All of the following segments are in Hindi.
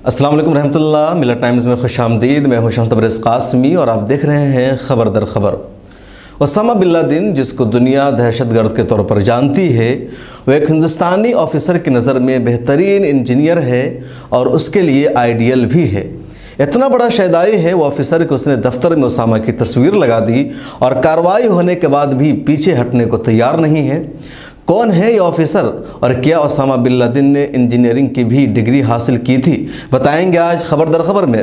अस्सलाम वालेकुम रहमतुल्लाह। मिला टाइम्स में खुश आमदीद। मैं हूँ शम्स कासमी और आप देख रहे हैं ख़बर दर ख़बर। ओसामा बिल्लादिन जिसको दुनिया दहशत गर्द के तौर पर जानती है वह एक हिंदुस्तानी ऑफिसर की नज़र में बेहतरीन इंजीनियर है और उसके लिए आइडियल भी है। इतना बड़ा शैदाई है, वो ऑफिसर कि उसने दफ्तर में उसामा की तस्वीर लगा दी और कार्रवाई होने के बाद भी पीछे हटने को तैयार नहीं है। कौन है ये ऑफिसर? और क्या ओसामा बिल्लादिन ने इंजीनियरिंग की भी डिग्री हासिल की थी? बताएँगे आज खबर दर खबर में।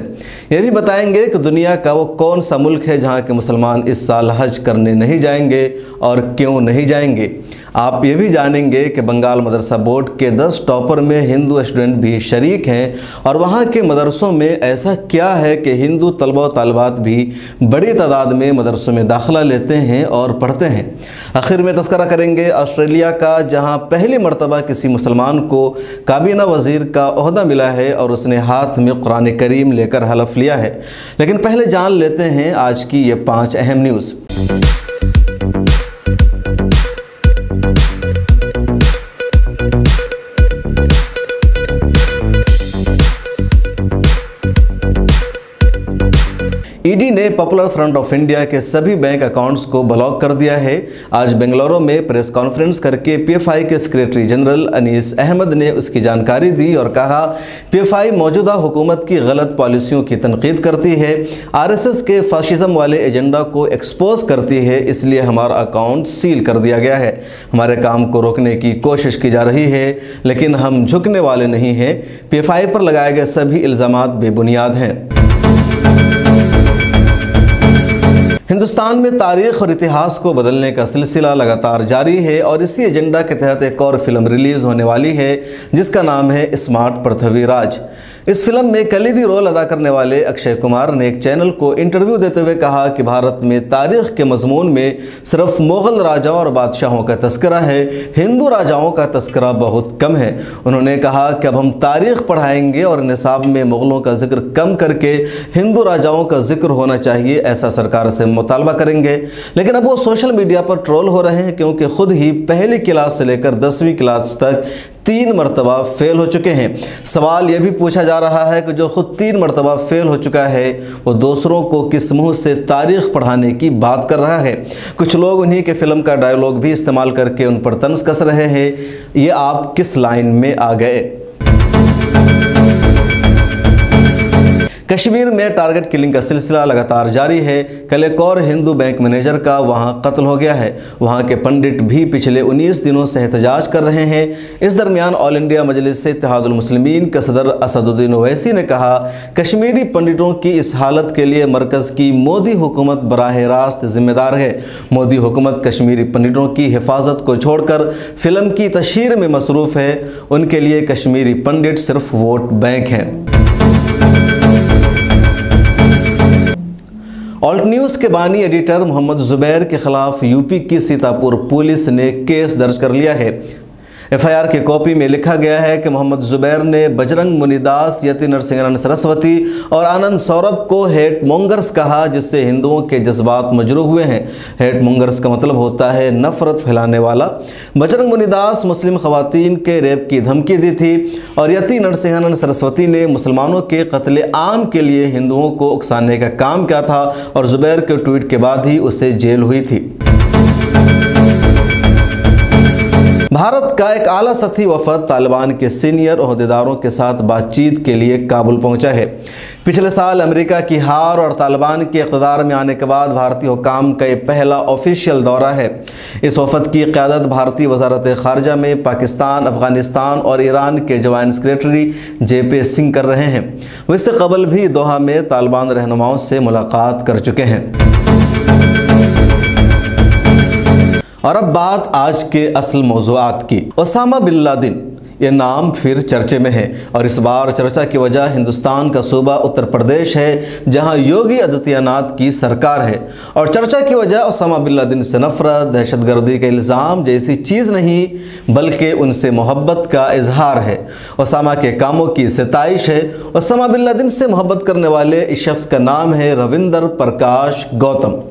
ये भी बताएँगे कि दुनिया का वो कौन सा मुल्क है जहाँ के मुसलमान इस साल हज करने नहीं जाएँगे और क्यों नहीं जाएँगे। आप ये भी जानेंगे कि बंगाल मदरसा बोर्ड के 10 टॉपर में हिंदू स्टूडेंट भी शरीक हैं और वहाँ के मदरसों में ऐसा क्या है कि हिंदू तलबा तलबात भी बड़ी तादाद में मदरसों में दाखिला लेते हैं और पढ़ते हैं। आखिर में तस्करा करेंगे ऑस्ट्रेलिया का, जहाँ पहली मरतबा किसी मुसलमान को काबीना वज़ीर का अहदा मिला है और उसने हाथ में कुरान करीम लेकर हलफ लिया है। लेकिन पहले जान लेते हैं आज की ये पाँच अहम न्यूज़। ईडी ने पॉपुलर फ्रंट ऑफ़ इंडिया के सभी बैंक अकाउंट्स को ब्लॉक कर दिया है। आज बेंगलुरु में प्रेस कॉन्फ्रेंस करके पीएफआई के सेक्रेटरी जनरल अनीस अहमद ने उसकी जानकारी दी और कहा पीएफआई मौजूदा हुकूमत की गलत पॉलिसियों की तनकीद करती है। आरएसएस के फाशिज्म वाले एजेंडा को एक्सपोज करती है, इसलिए हमारा अकाउंट सील कर दिया गया है। हमारे काम को रोकने की कोशिश की जा रही है, लेकिन हम झुकने वाले नहीं हैं। पीएफआई पर लगाए गए सभी इल्ज़ाम बेबुनियाद हैं। हिंदुस्तान में तारीख और इतिहास को बदलने का सिलसिला लगातार जारी है और इसी एजेंडा के तहत एक और फ़िल्म रिलीज़ होने वाली है, जिसका नाम है स्मार्ट पृथ्वी राज। इस फ़िल्म में कलीदी रोल अदा करने वाले अक्षय कुमार ने एक चैनल को इंटरव्यू देते हुए कहा कि भारत में तारीख के मजमून में सिर्फ़ मुग़ल राजाओं और बादशाहों का तस्करा है, हिंदू राजाओं का तस्करा बहुत कम है। उन्होंने कहा कि अब हम तारीख पढ़ाएँगे और निसाब में मुग़लों का ज़िक्र कम करके हिंदू राजाओं का ज़िक्र होना चाहिए, ऐसा सरकार से मुतालबा करेंगे। लेकिन अब वो सोशल मीडिया पर ट्रोल हो रहे हैं क्योंकि खुद ही पहली क्लास से लेकर दसवीं क्लास तक तीन मरतबा फेल हो चुके हैं। सवाल यह भी पूछा जा रहा है कि जो खुद तीन मरतबा फेल हो चुका है, वो दूसरों को किस मुँह से तारीख पढ़ाने की बात कर रहा है? कुछ लोग उन्हीं के फ़िल्म का डायलॉग भी इस्तेमाल करके उन पर तंज कस रहे हैं। ये आप किस लाइन में आ गए? कश्मीर में टारगेट किलिंग का सिलसिला लगातार जारी है। कल एक और हिंदू बैंक मैनेजर का वहाँ कत्ल हो गया है। वहाँ के पंडित भी पिछले 19 दिनों से एहतजाज कर रहे हैं। इस दरमियान ऑल इंडिया मजलिस इतिहादुलमुस्लिमीन के सदर असदुद्दीन ओवैसी ने कहा, कश्मीरी पंडितों की इस हालत के लिए मरकज़ की मोदी हुकूमत बरह रास्त जिम्मेदार है। मोदी हुकूमत कश्मीरी पंडितों की हिफाजत को छोड़कर फ़िल्म की तशहर में मसरूफ़ है। उनके लिए कश्मीरी पंडित सिर्फ़ वोट बैंक हैं। ऑल्ट न्यूज़ के बानी एडिटर मोहम्मद ज़ुबैर के ख़िलाफ़ यूपी की सीतापुर पुलिस ने केस दर्ज कर लिया है। एफआईआर की कॉपी में लिखा गया है कि मोहम्मद ज़ुबैर ने बजरंग मुनिदास यति नरसिंहन सरस्वती और आनंद सौरभ को हेट मोंगर्स कहा, जिससे हिंदुओं के जज्बात मजरू हुए हैं। हेट मोंगर्स का मतलब होता है नफ़रत फैलाने वाला। बजरंग मुनिदास मुस्लिम खवतिन के रेप की धमकी दी थी और यति नरसिंहन सरस्वती ने मुसलमानों के कत्ल आम के लिए हिंदुओं को उकसाने का काम किया था और ज़ुबैर के ट्वीट के बाद ही उसे जेल हुई थी। भारत का एक आला सतही वफद तालिबान के सीनियर अहदेदारों के साथ बातचीत के लिए काबुल पहुँचा है। पिछले साल अमेरिका की हार और तालिबान के इकतदार में आने के बाद भारतीय हुकाम का यह पहला ऑफिशियल दौरा है। इस वफद की क़्यादत भारतीय वजारत खारजा में पाकिस्तान, अफ़गानिस्तान और ईरान के जवान सेक्रेटरी जे पी सिंह कर रहे हैं। वैसे कबल भी दोहा में तालिबान रहनुमाओं से मुलाकात कर चुके हैं। और अब बात आज के असल मौजूद की। ओसामा बिल्लादिन ये नाम फिर चर्चे में है और इस बार चर्चा की वजह हिंदुस्तान का सूबा उत्तर प्रदेश है, जहाँ योगी आदित्यनाथ की सरकार है। और चर्चा की वजह उसामा ओसामा बिल्लादिन से नफरत, दहशतगर्दी के इल्ज़ाम जैसी चीज़ नहीं, बल्कि उनसे मोहब्बत का इजहार है। उसामा के कामों की सताइश है। ओसामा बिल्लादिन से मोहब्बत करने वाले इस शख्स का नाम है रविंदर प्रकाश गौतम।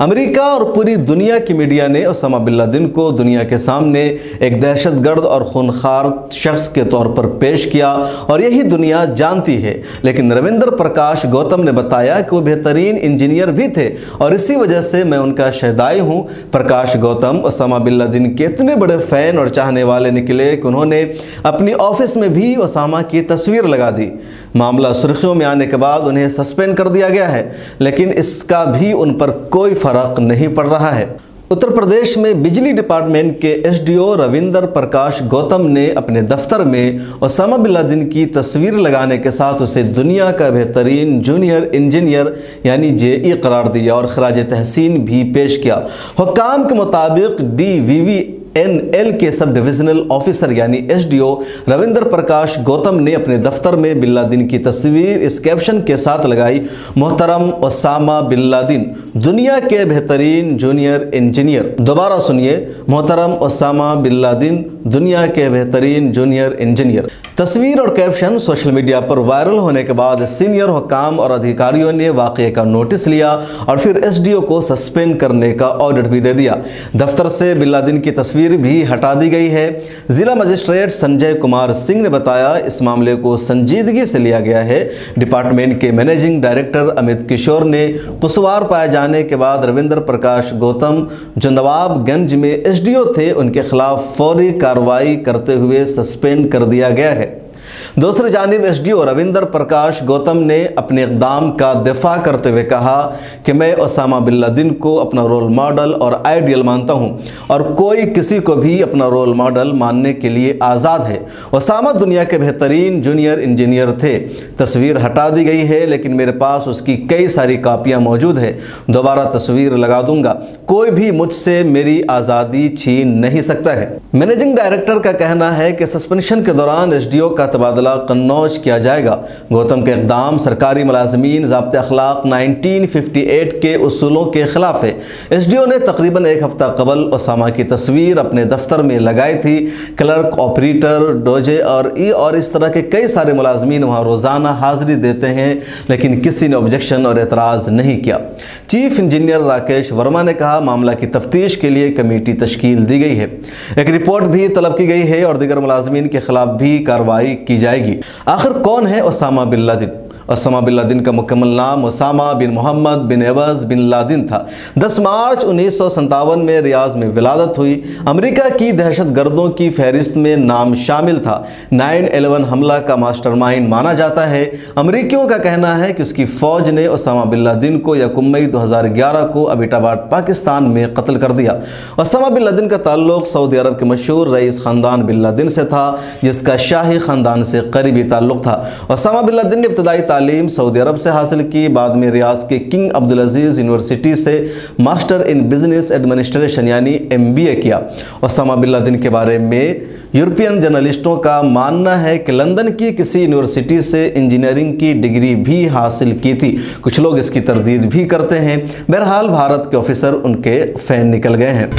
अमेरिका और पूरी दुनिया की मीडिया ने ओसामा बिल्लादिन को दुनिया के सामने एक दहशतगर्द और खूनखार शख्स के तौर पर पेश किया और यही दुनिया जानती है। लेकिन रविंद्र प्रकाश गौतम ने बताया कि वो बेहतरीन इंजीनियर भी थे और इसी वजह से मैं उनका शहदाई हूँ। प्रकाश गौतम ओसामा बिल्लादिन के इतने बड़े फ़ैन और चाहने वाले निकले कि उन्होंने अपनी ऑफ़िस में भी ओसामा की तस्वीर लगा दी। मामला सुर्खियों में आने के बाद उन्हें सस्पेंड कर दिया गया है, लेकिन इसका भी उन पर कोई फ़र्क नहीं पड़ रहा है। उत्तर प्रदेश में बिजली डिपार्टमेंट के एसडीओ रविंदर प्रकाश गौतम ने अपने दफ्तर में ओसामा बिल्लादिन की तस्वीर लगाने के साथ उसे दुनिया का बेहतरीन जूनियर इंजीनियर, यानी जेई करार दिया और खराज तहसीन भी पेश किया। हुकाम के मुताबिक D V V N L के सब डिविजनल ऑफिसर यानी एसडीओ रविंद्र प्रकाश गौतम ने अपने दफ्तर में बिल्लादिन की तस्वीर इस कैप्शन के साथ लगाई, मोहतरम ओसामा बिल्लादिन दुनिया के बेहतरीन जूनियर इंजीनियर दोबारा सुनिए, मोहतरम ओसामा बिल्लादिन दुनिया के बेहतरीन जूनियर इंजीनियर तस्वीर और कैप्शन सोशल मीडिया पर वायरल होने के बाद सीनियर हुकाम और अधिकारियों ने वाक़े का नोटिस लिया और फिर एसडीओ को सस्पेंड करने का ऑर्डर भी दे दिया। दफ्तर से बिल्लादिन की तस्वीर भी हटा दी गई है। ज़िला मजिस्ट्रेट संजय कुमार सिंह ने बताया, इस मामले को संजीदगी से लिया गया है। डिपार्टमेंट के मैनेजिंग डायरेक्टर अमित किशोर ने पुसवार पाए जाने के बाद रविंद्र प्रकाश गौतम जो नवाबगंज में एसडीओ थे, उनके खिलाफ फौरी कार्रवाई करते हुए सस्पेंड कर दिया गया है। दूसरी जानब S D O Ravinder Prakash Gautam ने अपने इकदाम का दिफा करते हुए कहा कि मैं ओसामा बिल्लादिन को अपना रोल मॉडल और आइडियल मानता हूँ और कोई किसी को भी अपना रोल मॉडल मानने के लिए आज़ाद है। ओसामा दुनिया के बेहतरीन जूनियर इंजीनियर थे। तस्वीर हटा दी गई है, लेकिन मेरे पास उसकी कई सारी कापियाँ मौजूद है। दोबारा तस्वीर लगा दूँगा। कोई भी मुझसे मेरी आज़ादी छीन नहीं सकता है। मैनेजिंग डायरेक्टर का कहना है कि सस्पेंशन के दौरान एस डी ओ का तबादला कन्नौज किया जाएगा। गौतम के इकदाम सरकारी मुलाजमीन, जबत अखलाक 1958 के असूलों के खिलाफ है। एस डी ओ ने तकरीबन एक हफ़्ता कबल ओसामा की तस्वीर अपने दफ्तर में लगाई थी। क्लर्क, ऑपरेटर, डोजे और ई और इस तरह के कई सारे मुलाजमीन वहाँ रोज़ाना हाजिरी देते हैं, लेकिन किसी ने ऑब्जेक्शन और एतराज़ नहीं किया। चीफ इंजीनियर राकेश वर्मा ने कहा, मामला की तफ्तीश के लिए कमेटी तश्कील दी गई है। एक रिपोर्ट भी तलब की गई है और दीगर मुलाजमीन के खिलाफ भी कार्रवाई की जाएगी। आखिर कौन है Osama bin Laden Osama bin Laden का मुकम्मल नाम उसामा बिन मोहम्मद बिन एवज बिन लादिन था 10 मार्च उन्नीस सौ सत्तावन में रियाज में विलादत हुई। अमेरिका की दहशत गर्दों की फहरिस्त में नाम शामिल था। 9/11 हमला का मास्टरमाइंड माना जाता है। अमरीकियों का कहना है कि उसकी फ़ौज ने उसामा बिन लादिन को यकुम मई 2011 को अबिटाबाद, पाकिस्तान में कत्ल कर दिया। ओसामा बिन लादिन का ताल्लुक सऊदी अरब के मशहूर रईस ख़ानदान बिन लादिन से था, जिसका शाही ख़ानदान से करीबी ताल्लुक था। ओसामा बिन लादिन ने इब्तदाई तालीम सऊदी अरब से हासिल की, बाद में रियाज के किंग अब्दुल अज़ीज़ यूनिवर्सिटी से मास्टर इन बिज़नेस एडमिनिस्ट्रेशन यानी एम बी ए किया। ओसामा बिल्लादिन के बारे में यूरोपियन जर्नलिस्टों का मानना है कि लंदन की किसी यूनिवर्सिटी से इंजीनियरिंग की डिग्री भी हासिल की थी। कुछ लोग इसकी तरदीद भी करते हैं। बहरहाल, भारत के ऑफिसर उनके फ़ैन निकल गए हैं।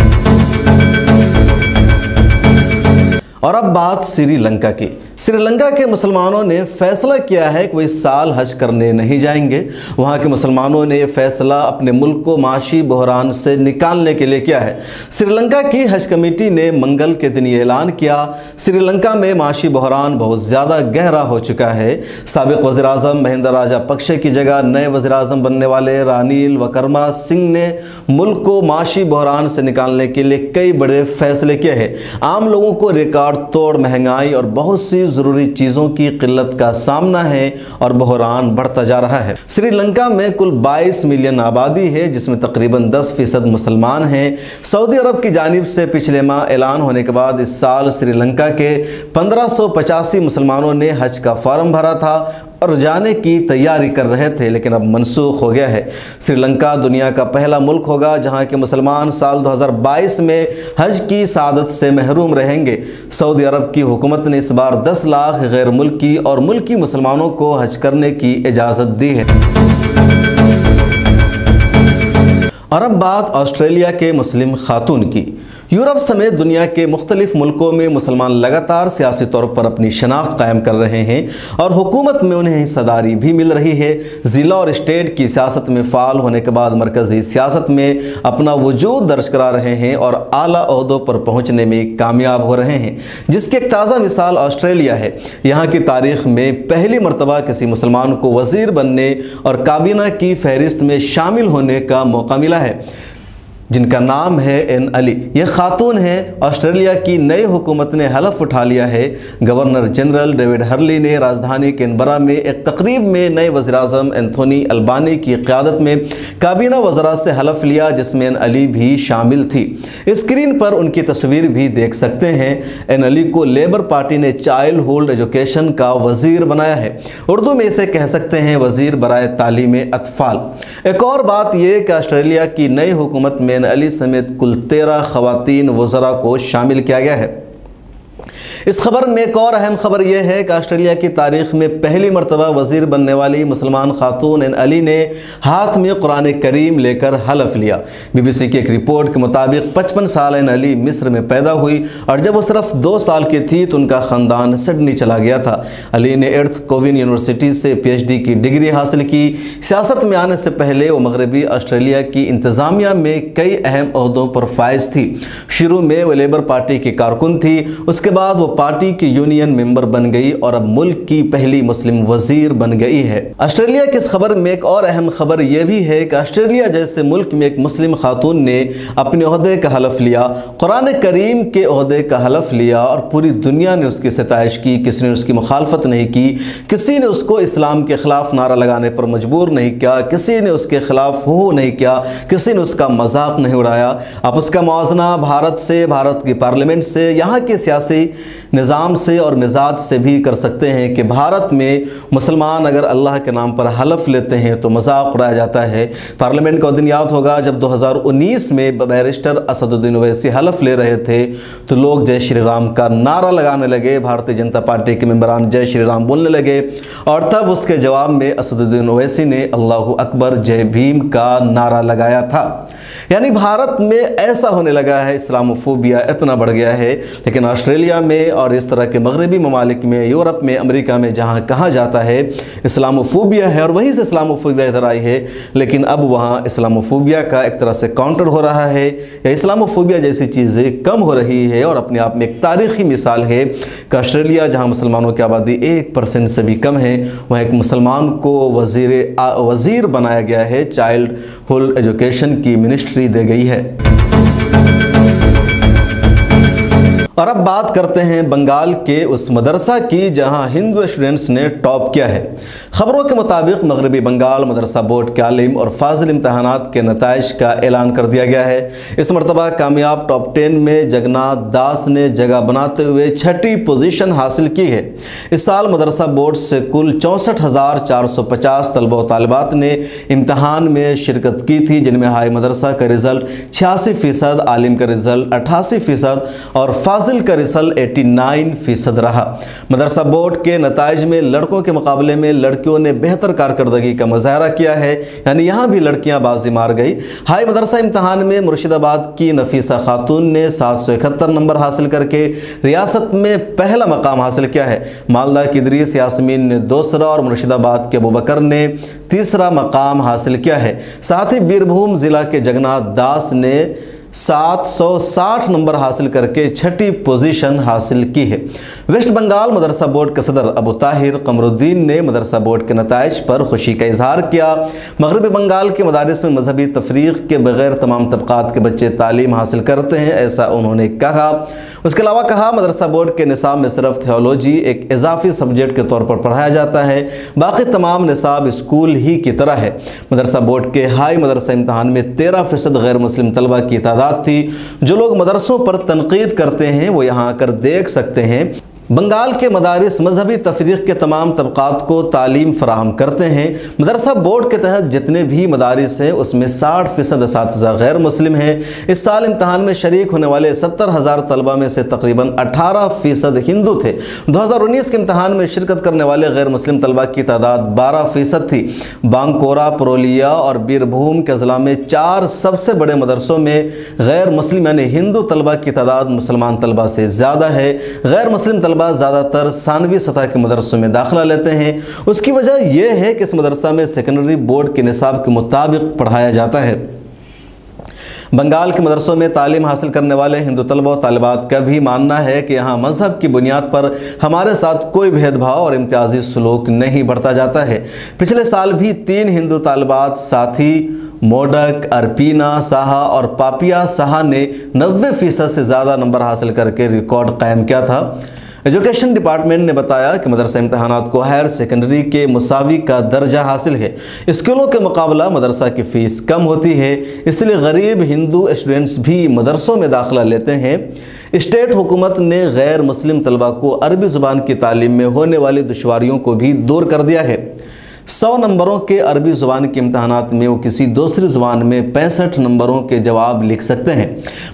और अब बात श्रीलंका की। श्रीलंका के मुसलमानों ने फैसला किया है कि वो इस साल हज करने नहीं जाएँगे। वहाँ के मुसलमानों ने यह फैसला अपने मुल्क को माशी बहरान से निकालने के लिए किया है। श्रीलंका की हज कमेटी ने मंगल के दिन ये ऐलान किया, श्रीलंका में माशी बहरान बहुत ज़्यादा गहरा हो चुका है। सबक वज़ी अजम महेंद्र राजा पक्षे की जगह नए वज़ी अजम बनने वाले रानील वकरमा सिंह ने मुल्क को माशी बहरान से निकालने के लिए कई बड़े फैसले किए हैं। आम लोगों को रिकॉर्ड तोड़ महँगाई और बहुत सी ज़रूरी चीज़ों की किल्लत का सामना है और बहरान बढ़ता जा रहा है। श्रीलंका में कुल 22 मिलियन आबादी है, जिसमें तकरीबन 10 फ़ीसद मुसलमान हैं। सऊदी अरब की जानब से पिछले माह ऐलान होने के बाद इस साल श्रीलंका के पंद्रह मुसलमानों ने हज का फॉर्म भरा था। और जाने की तैयारी कर रहे थे, लेकिन अब मनसूख हो गया है। श्रीलंका दुनिया का पहला मुल्क होगा, जहाँ के मुसलमान साल 2022 में हज की सादत से महरूम रहेंगे। सऊदी अरब की हुकूमत ने इस बार 10 लाख गैर मुल्की और मुल्की मुसलमानों को हज करने की इजाज़त दी है। और अब बात ऑस्ट्रेलिया के मुस्लिम खातून की। यूरोप समेत दुनिया के मुख्तलिफ़ मुल्कों में मुसलमान लगातार सियासी तौर पर अपनी शनाख्त कायम कर रहे हैं और हुकूमत में उन्हें हिस्सेदारी भी मिल रही है। ज़िला और स्टेट की सियासत में फ़ाल होने के बाद मरकज़ी सियासत में अपना वजूद दर्ज करा रहे हैं और अली अहदों पर पहुँचने में कामयाब हो रहे हैं। जिसकी एक ताज़ा मिसाल ऑस्ट्रेलिया है। यहाँ की तारीख में पहली मरतबा किसी मुसलमान को वज़ीर बनने और काबीना की फहरिस्त में शामिल होने का मौका मिला है। जिनका नाम है एन अली। ये खातून है। ऑस्ट्रेलिया की नई हुकूमत ने हलफ उठा लिया है। गवर्नर जनरल डेविड हर्ली ने राजधानी कैनबरा में एक तकरीब में नए वजी अजम एंथोनी अल्बानी की क़्यादत में काबीना वजरा से हलफ लिया, जिसमें एन अली भी शामिल थी। स्क्रीन पर उनकी तस्वीर भी देख सकते हैं। एन अली को लेबर पार्टी ने चाइल्ड होल्ड एजुकेशन का वज़ीर बनाया है। उर्दू में इसे कह सकते हैं वज़ीर बरए तालीम अतफाल। एक और बात यह कि ऑस्ट्रेलिया की नई हुकूमत में हुसैन अली समेत कुल तेरह ख़वातीन वज़रा को शामिल किया गया है। इस खबर में एक और अहम खबर यह है कि ऑस्ट्रेलिया की तारीख में पहली मरतबा वज़ीर बनने वाली मुसलमान खातून एन अली ने हाथ में कुरान करीम लेकर हलफ लिया। बीबीसी की एक रिपोर्ट के मुताबिक पचपन साल एन अली मिस्र में पैदा हुई और जब वो सिर्फ़ दो साल की थी तो उनका ख़ानदान सिडनी चला गया था। अली ने एर्थ कोविन यूनिवर्सिटी से पी एच डी की डिग्री हासिल की। सियासत में आने से पहले वो मगरबी ऑस्ट्रेलिया की इंतज़ामिया में कई अहम अहदों पर फायज थी। शुरू में वो लेबर पार्टी की कारकुन थी, उसके बाद वो पार्टी की यूनियन मेंबर बन गई और अब मुल्क की पहली मुस्लिम वज़ीर बन गई है। ऑस्ट्रेलिया की इस खबर में एक और अहम खबर यह भी है कि ऑस्ट्रेलिया जैसे मुल्क में एक मुस्लिम खातून ने अपने अहदे का हलफ लिया, कुरान करीम के अहदे का हलफ लिया और पूरी दुनिया ने उसकी सतश की, किसी ने उसकी मुखालफत नहीं की, किसी ने उसको इस्लाम के ख़िलाफ़ नारा लगाने पर मजबूर नहीं किया, किसी ने उसके ख़िलाफ़ हो नहीं किया, किसी ने उसका मज़ाक नहीं उड़ाया। अब उसका मुजना भारत से, भारत की पार्लियामेंट से, यहाँ के सियासी निज़ाम से और मिजाज से भी कर सकते हैं कि भारत में मुसलमान अगर अल्लाह के नाम पर हलफ लेते हैं तो मज़ाक उड़ाया जाता है। पार्लियामेंट का दिन याद होगा, जब 2019 में बैरिस्टर असदुद्दीन ओवैसी हलफ ले रहे थे तो लोग जय श्री राम का नारा लगाने लगे। भारतीय जनता पार्टी के मेम्बरान जय श्री राम बोलने लगे और तब उसके जवाब में असदुद्दीन ओवैसी ने अल्लाह अकबर जय भीम का नारा लगाया था। यानी भारत में ऐसा होने लगा है, इस्लामोफोबिया इतना बढ़ गया है, लेकिन ऑस्ट्रेलिया में और इस तरह के मगरबी ममालिक में, यूरोप में, अमेरिका में जहाँ कहा जाता है, इस्लामोफोबिया है और वहीं से इस्लामोफोबिया इधर आई है, लेकिन अब वहाँ इस्लामोफोबिया का एक तरह से काउंटर हो रहा है। या इस्लामोफोबिया जैसी चीज़ें कम हो रही है और अपने आप में एक तारीखी मिसाल है कि ऑस्ट्रेलिया, जहाँ मुसलमानों की आबादी एक परसेंट से भी कम है, वहाँ एक मुसलमान को वज़ीर वज़ीर बनाया गया है, चाइल्ड हुल एजुकेशन की मिनिस्ट्री दे गई है। और अब बात करते हैं बंगाल के उस मदरसा की, जहाँ हिंदू स्टूडेंट्स ने टॉप किया है। खबरों के मुताबिक मगरबी बंगाल, मदरसा बोर्ड के आलिम और फाजिल इम्तहान के नतज का ऐलान कर दिया गया है। इस मरतबा कामयाब टॉप टेन में जगन्नाथ दास ने जगह बनाते हुए छठी पोजीशन हासिल की है। इस साल मदरसा बोर्ड से कुल चौंसठ हज़ार चार सौ पचास तलबा तलबात ने इम्तहान में शिरकत की थी, जिनमें हाई मदरसा का रिज़ल्ट छियासी फ़ीसद, आलिम का रिज़ल्ट अठासी फ़ीसद और फाजिल फाजिल का रिज़ल्ट 89 फ़ीसद रहा। मदरसा बोर्ड के नतज में लड़कों के मुकाबले में लड़कियों ने बेहतर कारकर्दगी का मुजाहरा किया है। यानी यहाँ भी लड़कियाँ बाजी मार गई। हाई मदरसा इम्तहान में मुर्शिदाबाद की नफीसा खातून ने सात सौ इकहत्तर नंबर हासिल करके रियासत में पहला मकाम हासिल किया है। मालदा की दरीस यासमीन ने दूसरा और मुर्शिदाबाद के अबू बकर ने तीसरा मकाम हासिल किया है। साथ ही बीरभूम ज़िला के जगन्नाथ दास ने 760 नंबर हासिल करके छठी पोजीशन हासिल की है। वेस्ट बंगाल मदरसा बोर्ड के सदर अबू ताहिर कमरुद्दीन ने मदरसा बोर्ड के नतज पर खुशी का इजहार किया। मगरबी बंगाल के मदारस में मजहबी तफरीक के बगैर तमाम तबक़ात के बच्चे तालीम हासिल करते हैं, ऐसा उन्होंने कहा। उसके अलावा कहा, मदरसा बोर्ड के निसाब में सिर्फ़ थियोलॉजी एक इजाफी सब्जेक्ट के तौर पर पढ़ाया जाता है, बाकी तमाम निसाब स्कूल ही की तरह है। मदरसा बोर्ड के हाई मदरसा इम्तहान में तेरह फ़ीसद गैर मुस्लिम तलबा की तादाद थी। जो लोग मदरसों पर तनकीद करते हैं, वो यहाँ आकर देख सकते हैं। बंगाल के मदारस मजहबी तफरीक के तमाम तबक़ात को तालीम फराहम करते हैं। मदरसा बोर्ड के तहत जितने भी मदारस हैं, उसमें साठ फ़ीसद इस गैर मुस्लिम हैं। इस साल इम्तहान में शरीक होने वाले सत्तर हज़ार तलबा में से तकरीबन अठारह फ़ीसद हिंदू थे। दो हज़ार उन्नीस के इम्तहान में शिरकत करने वाले गैर मुस्लिम तलबा की तादाद बारह फ़ीसद थी। बांकोरा, पुरोलिया और बीरभूम के अज़ला में चार सबसे बड़े मदरसों में गैर मुस्लिम यानी हिंदू तलबा की तादाद मुसलमान तलबा से ज़्यादा है। गैर मुस्लिम तलबा तलबा ज़्यादातर सानवी सतह के मदरसों में दाखिला लेते हैं। उसकी वजह यह है कि इस मदरसा में सेकेंडरी बोर्ड के निसाब के मुताबिक पढ़ाया जाता है। बंगाल के मदरसों में तालीम हासिल करने वाले हिंदू तलबा और तालिबात का भी मानना है कि यहाँ मज़हब की बुनियाद पर हमारे साथ कोई भेदभाव और इम्तियाजी सलूक नहीं बढ़ता जाता है। पिछले साल भी तीन हिंदू तालिबात साथी मोडक, अरपीना, साहा और पापिया साहा ने नब्बे फ़ीसद से ज़्यादा नंबर हासिल करके रिकॉर्ड कायम किया था। एजुकेशन डिपार्टमेंट ने बताया कि मदरसा इम्तहान को हायर सेकेंडरी के मुसावी का दर्जा हासिल है। स्कूलों के मुकाबला मदरसा की फ़ीस कम होती है, इसलिए गरीब हिंदू स्टूडेंट्स भी मदरसों में दाखिला लेते हैं। स्टेट हुकूमत ने गैर मुस्लिम तलबा को अरबी ज़ुबान की तालीम में होने वाली दुशारियों को भी दूर कर दिया है। सौ नंबरों के अरबी ज़ुबान के इम्तहान में वो किसी दूसरी ज़ुबान में पैंसठ नंबरों के जवाब लिख सकते हैं।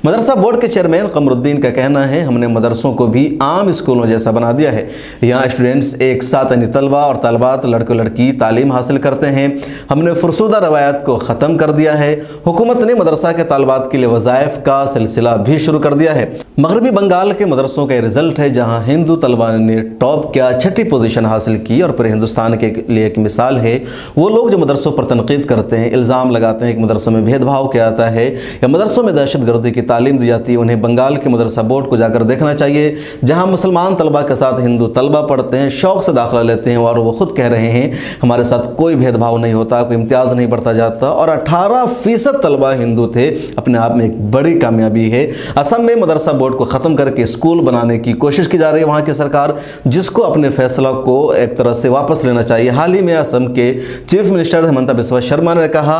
मदरसा बोर्ड के चेयरमैन कमरुद्दीन का कहना है, हमने मदरसों को भी आम स्कूलों जैसा बना दिया है। यहाँ स्टूडेंट्स एक साथ यानी तलबा और तलबात लड़के लड़की तालीम हासिल करते हैं। हमने फरसुदा रवायात को ख़त्म कर दिया है। हुकूमत ने मदरसा के तलबात के लिए वज़ायफ़ का सिलसिला भी शुरू कर दिया है। मगरबी बंगाल के मदरसों का रिज़ल्ट है, जहाँ हिंदू तलबा ने टॉप किया, छठी पोजिशन हासिल की और पूरे हिंदुस्तान के लिए एक मिसाल मिसाल है, वो लोग जो मदरसों पर तनकीद करते हैं, इल्ज़ाम लगाते हैं कि मदरसों में भेदभाव किया जाता है, या मदरसों में दहशत गर्दी की तालीम दी जाती है, उन्हें बंगाल के मदरसा बोर्ड को जाकर देखना चाहिए, जहाँ मुसलमान तलबा के साथ हिंदू तलबा पढ़ते हैं, शौक़ से दाखिला लेते हैं, और वो ख़ुद कह रहे हैं, हमारे साथ कोई भेदभाव नहीं होता, कोई इम्तियाज़ नहीं बढ़ता जाता। और अठारह फ़ीसद तलबा हिंदू थे, अपने आप में एक बड़ी कामयाबी है। असम में मदरसा बोर्ड को ख़त्म करके स्कूल बनाने की कोशिश की जा रही है, वहाँ की सरकार जिसको अपने फैसला को एक तरह से वापस लेना चाहिए। हाल ही में असम असम के चीफ मिनिस्टर हेमंता बिस्वा शर्मा ने कहा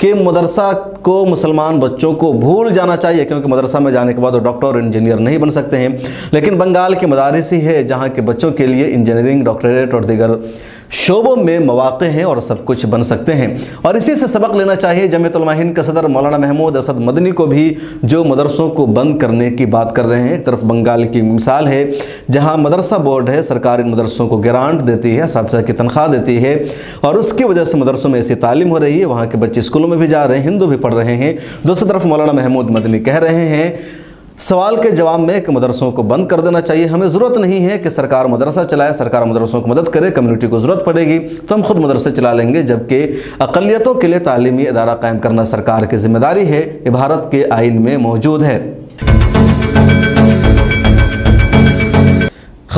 कि मदरसा को मुसलमान बच्चों को भूल जाना चाहिए, क्योंकि मदरसा में जाने के बाद वो डॉक्टर और इंजीनियर नहीं बन सकते हैं। लेकिन बंगाल के मदारस ही है जहाँ के बच्चों के लिए इंजीनियरिंग, डॉक्टरेट और दीगर शोबों में मौाक़े हैं और सब कुछ बन सकते हैं। और इसी से सबक लेना चाहिए। जमतलमाहिन का सदर मौलाना महमूद असद मदनी को भी जो मदरसों को बंद करने की बात कर रहे हैं। एक तरफ़ बंगाल की मिसाल है, जहाँ मदरसा बोर्ड है, सरकार इन मदरसों को ग्रांट देती है साथ की तनख्वाह देती है और उसकी वजह से मदरसों में ऐसी तालीम हो रही है। वहाँ के बच्चे स्कूलों में भी जा रहे हैं, हिंदू भी पढ़ रहे हैं। दूसरी तरफ़ मौलाना महमूद मदनी कह रहे हैं सवाल के जवाब में कि मदरसों को बंद कर देना चाहिए। हमें ज़रूरत नहीं है कि सरकार मदरसा चलाए, सरकार मदरसों को मदद करे कम्युनिटी को ज़रूरत पड़ेगी तो हम खुद मदरसे चला लेंगे, जबकि अकलीतों के लिए तालीमी अदारा कायम करना सरकार की ज़िम्मेदारी है। ये भारत के आइन में मौजूद है।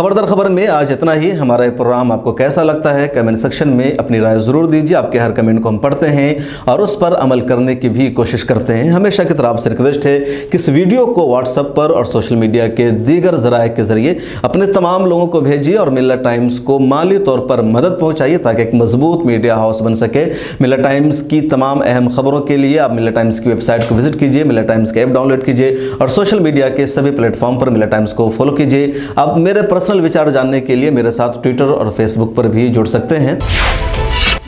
खबरदार खबर में आज इतना ही। हमारा ये प्रोग्राम आपको कैसा लगता है, कमेंट सेक्शन में अपनी राय ज़रूर दीजिए। आपके हर कमेंट को हम पढ़ते हैं और उस पर अमल करने की भी कोशिश करते हैं। हमेशा की तरह आपसे रिक्वेस्ट है कि इस वीडियो को व्हाट्सअप पर और सोशल मीडिया के दीगर ज़राए के ज़रिए अपने तमाम लोगों को भेजिए और मिल्ला टाइम्स को माली तौर पर मदद पहुँचाइए ताकि एक मज़बूत मीडिया हाउस बन सके। मिल्ला टाइम्स की तमाम अहम खबरों के लिए आप मिल्ला टाइम्स की वेबसाइट को विज़िट कीजिए, मिल्ला टाइम्स के ऐप डाउनलोड कीजिए और सोशल मीडिया के सभी प्लेटफॉर्म पर मिल्ला टाइम्स को फॉलो कीजिए। अब मेरे पर्सनल विचार जानने के लिए मेरे साथ ट्विटर और फेसबुक पर भी जुड़ सकते हैं।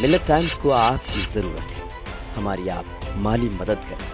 मिलत टाइम्स को आपकी ज़रूरत है। हमारी आप माली मदद करें।